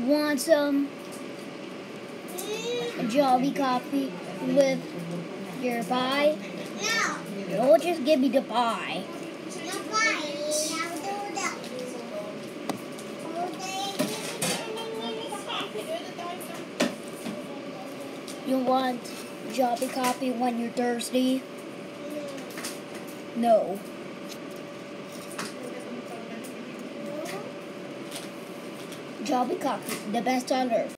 want some Jolly Coffee with your pie? No. Don't just give me the pie. No pie. I'll do that. You want Jolly Coffee when you're thirsty? No. Jolly Coffee, the best on earth.